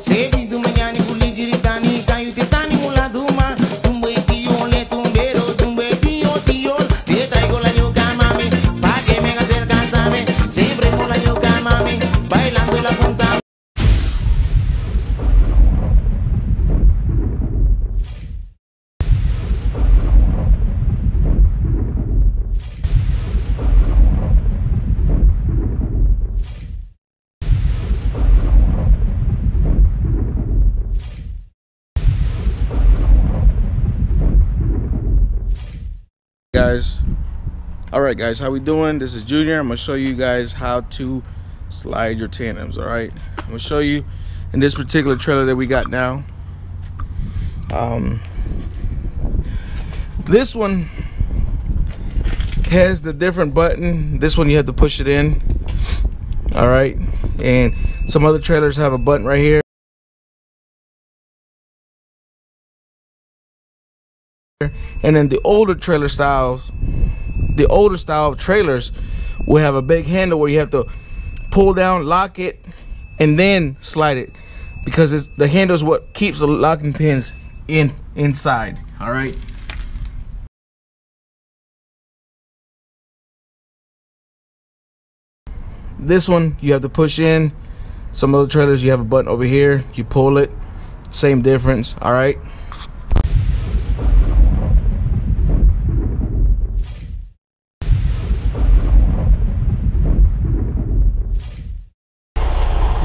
Seji guys. All right guys how we doing? This is junior. I'm gonna show you guys how to slide your tandems all right? I'm gonna show you in this particular trailer that we got now. Um this one has the different button. This one you have to push it in all right? And some other trailers have a button right here and then the older trailer styles the older style trailers will have a big handle where you have to pull down lock it and then slide it. Because it's the handle is what keeps the locking pins in inside all right? This one you have to push in. Some other trailers you have a button over here. You pull it. Same difference all right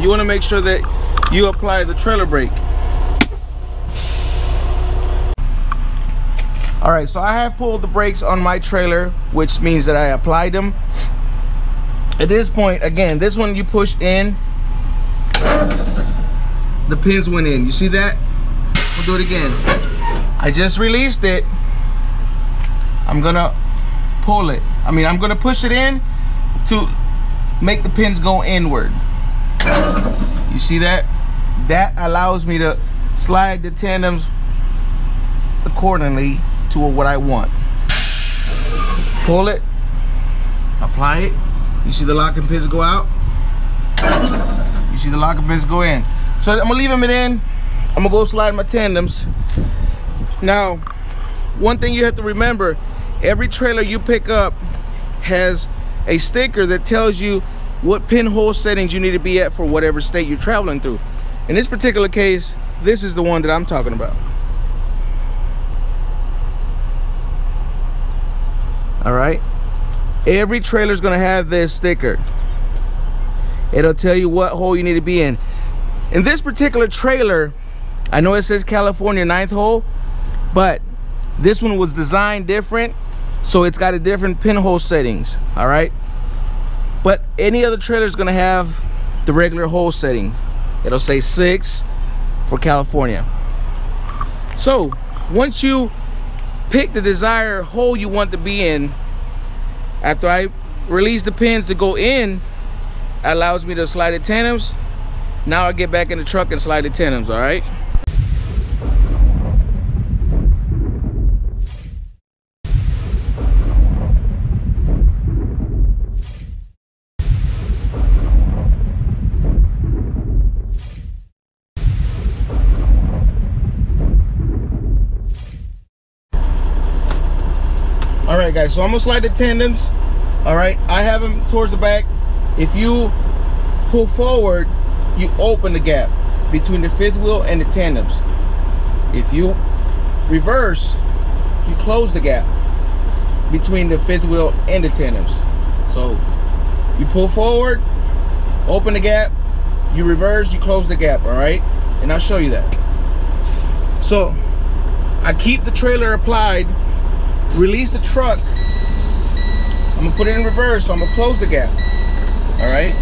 you want to make sure that you apply the trailer brake. All right so i have pulled the brakes on my trailer which means that i applied them. At this point again this one you push in the pins went in. You see that? We'll do it again. I just released it. I'm gonna pull it. I mean i'm gonna push it in to make the pins go inward you see that? That allows me to slide the tandems accordingly to what I want. Pull it. Apply it. You see the locking pins go out? You see the locking pins go in. So I'm gonna leave them in. I'm gonna go slide my tandems. Now one thing you have to remember every trailer you pick up has a sticker that tells you what pinhole settings you need to be at for whatever state you're traveling through. In this particular case, this is the one that I'm talking about. All right. Every trailer is going to have this sticker. It'll tell you what hole you need to be in. In this particular trailer, I know it says California ninth hole, but this one was designed different. So it's got a different pinhole settings. All right but any other trailer is going to have the regular hole setting. It'll say six for California. So once you pick the desired hole you want to be in after I release the pins to go in allows me to slide the tandems now I get back in the truck and slide the tandems all right so i'm gonna slide the tandems all right? I have them towards the back. If you pull forward you open the gap between the fifth wheel and the tandems. If you reverse you close the gap between the fifth wheel and the tandems. So you pull forward open the gap you reverse you close the gap all right? And i'll show you that. So i keep the trailer applied release the truck I'm gonna put it in reverse so I'm gonna close the gap. All right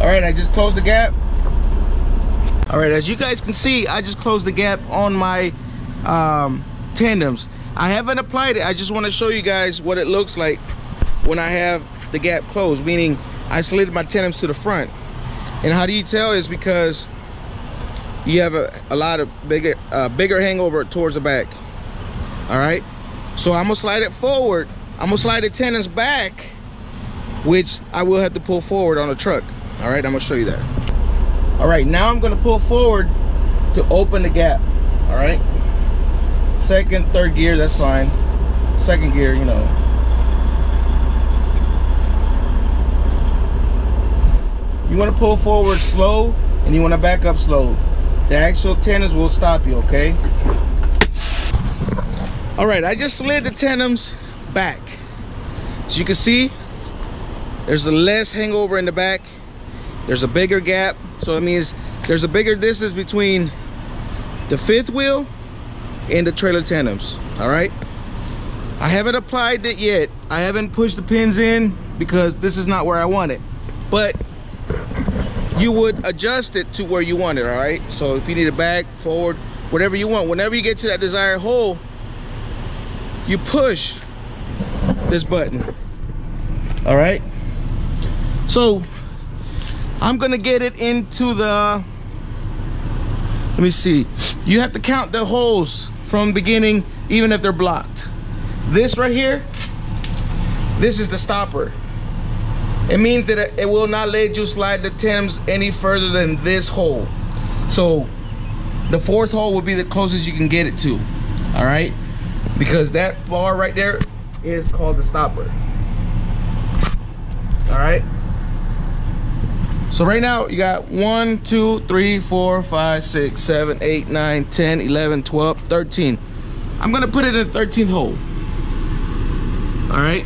all right I just closed the gap. All right as you guys can see I just closed the gap on my um, tandems. I haven't applied it I just want to show you guys what it looks like when I have the gap closed meaning I slid my tandems to the front. And how do you tell? Is because you have a, a lot of bigger uh, bigger hangover towards the back all right so i'm gonna slide it forward i'm gonna slide the tandems back which I will have to pull forward on the truck. All right, I'm gonna show you that. All right, now I'm gonna pull forward to open the gap. All right, second, third gear, that's fine. Second gear, you know. You wanna pull forward slow and you wanna back up slow. The actual tandems will stop you, okay? All right, I just slid the tandems back. As you can see, there's a less hangover in the back. There's a bigger gap. So it means there's a bigger distance between the fifth wheel and the trailer tandems, all right? I haven't applied it yet. I haven't pushed the pins in because this is not where I want it. But you would adjust it to where you want it, all right? So if you need it back, forward, whatever you want. Whenever you get to that desired hole, you push this button, all right? So I'm gonna get it into the, let me see. You have to count the holes from beginning, even if they're blocked. This right here, this is the stopper. It means that it will not let you slide the Timbs any further than this hole. So the fourth hole will be the closest you can get it to, all right? Because that bar right there is called the stopper. All right? So right now you got 1, 2, 3, 4, 5, 6, 7, 8, 9, 10, 11, 12, 13. I'm gonna put it in the 13th hole. All right?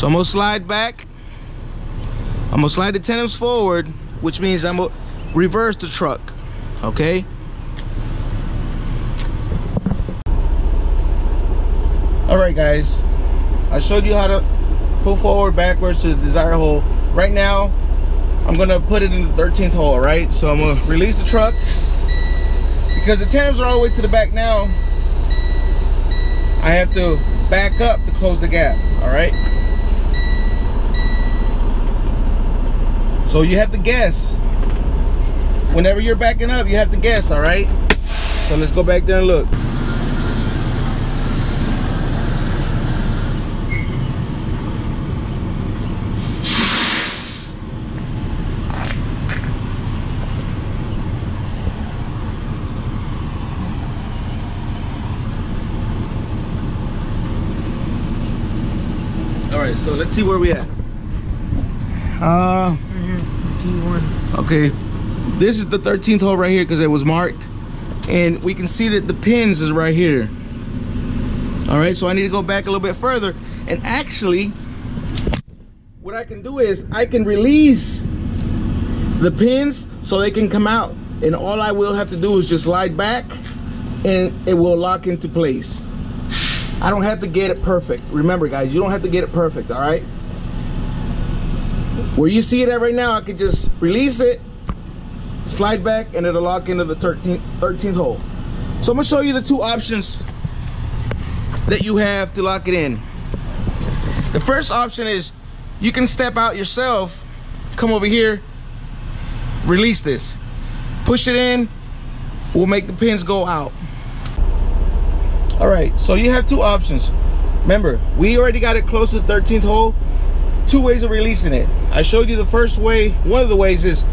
So I'm gonna slide back. I'm gonna slide the tandems forward, which means I'm gonna reverse the truck, okay? All right, guys. I showed you how to pull forward backwards to the desired hole. Right now, I'm gonna put it in the 13th hole, right? So I'm gonna release the truck because the tandems are all the way to the back now. I have to back up to close the gap, all right? So you have to guess. Whenever you're backing up, you have to guess, all right? So let's go back there and look. All right, so let's see where we at. Uh, P1. okay. This is the 13th hole right here because it was marked. And we can see that the pins is right here. All right, so I need to go back a little bit further. And actually, what I can do is I can release the pins so they can come out. And all I will have to do is just slide back and it will lock into place. I don't have to get it perfect. Remember guys, you don't have to get it perfect, all right? Where you see it at right now, I could just release it, slide back, and it'll lock into the 13th, 13th hole. So I'm gonna show you the two options that you have to lock it in. The first option is you can step out yourself, come over here, release this. Push it in, we'll make the pins go out. All right, so you have two options. Remember, we already got it close to the 13th hole. Two ways of releasing it. I showed you the first way. One of the ways is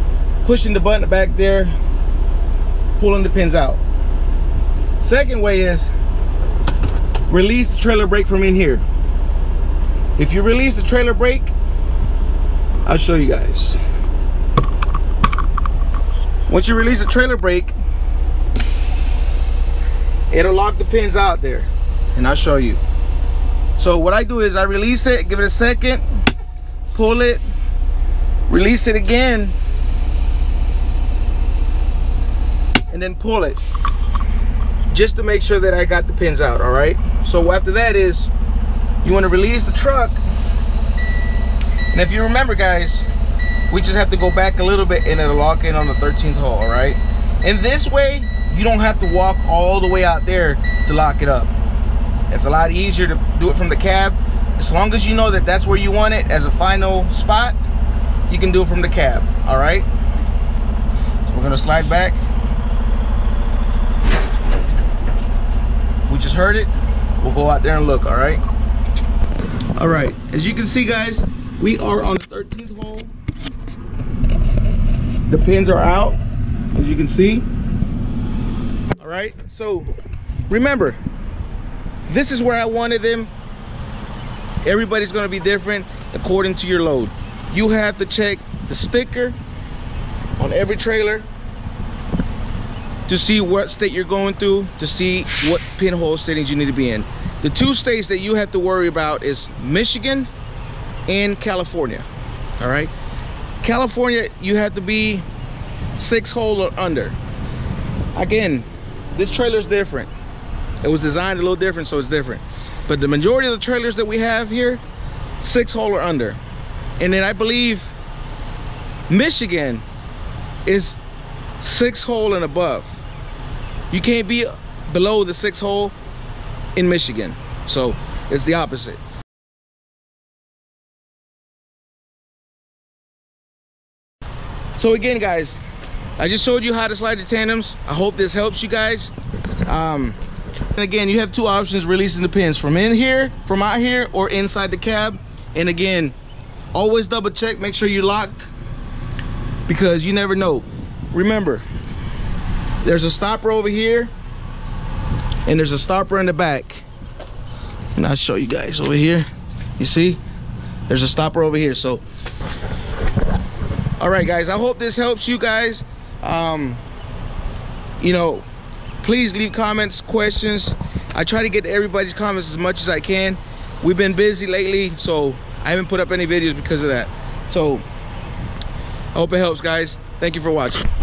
pushing the button back there, pulling the pins out. Second way is release the trailer brake from in here. If you release the trailer brake, I'll show you guys. Once you release the trailer brake, it'll lock the pins out there and I'll show you. So what I do is I release it, give it a second, pull it, release it again, and then pull it just to make sure that I got the pins out, all right? So after that is you wanna release the truck and if you remember guys, we just have to go back a little bit and it'll lock in on the 13th hole, all right? In this way, you don't have to walk all the way out there to lock it up. It's a lot easier to do it from the cab. As long as you know that that's where you want it as a final spot, you can do it from the cab, all right? So we're gonna slide back. We just heard it. We'll go out there and look, all right? All right, as you can see, guys, we are on the 13th hole. The pins are out, as you can see. All right, so remember, this is where I wanted them. Everybody's gonna be different according to your load. You have to check the sticker on every trailer to see what state you're going through, to see what pinhole settings you need to be in. The two states that you have to worry about is Michigan and California. All right. California, you have to be six hole or under. Again, this trailer is different. It was designed a little different, so it's different. But the majority of the trailers that we have here, six hole or under. And then I believe Michigan is six hole and above. You can't be below the six hole in Michigan. So it's the opposite. So again, guys, I just showed you how to slide the tandems. I hope this helps you guys. Um, and again, you have two options releasing the pins from in here, from out here, or inside the cab. And again, always double check, make sure you're locked because you never know. Remember, there's a stopper over here and there's a stopper in the back. And I'll show you guys over here. You see, there's a stopper over here. So, all right, guys, I hope this helps you guys. Um, you know, please leave comments, questions. I try to get everybody's comments as much as I can. We've been busy lately, so I haven't put up any videos because of that. So, I hope it helps, guys. Thank you for watching.